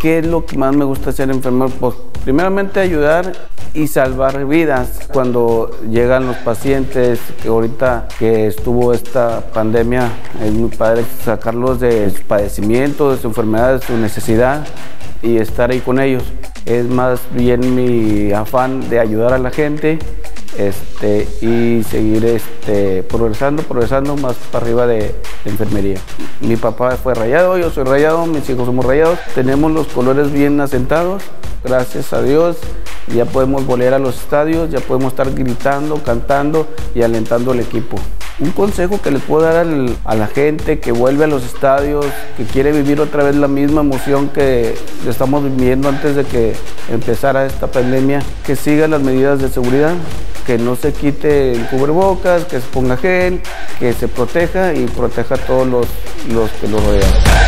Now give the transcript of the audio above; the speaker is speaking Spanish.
¿Qué es lo que más me gusta hacer enfermero? Pues primeramente ayudar y salvar vidas cuando llegan los pacientes, que ahorita que estuvo esta pandemia, es muy padre sacarlos de su padecimiento, de su enfermedad, de su necesidad y estar ahí con ellos. Es más bien mi afán de ayudar a la gente este, y seguir este, progresando, progresando más para arriba de, de, enfermería. Mi papá fue rayado, yo soy rayado, mis hijos somos rayados. Tenemos los colores bien asentados, gracias a Dios. Ya podemos volver a los estadios, ya podemos estar gritando, cantando y alentando al equipo. Un consejo que les puedo dar a la gente que vuelve a los estadios, que quiere vivir otra vez la misma emoción que estamos viviendo antes de que empezara esta pandemia, que sigan las medidas de seguridad, que no se quite el cubrebocas, que se ponga gel, que se proteja y proteja a todos los que lo rodean.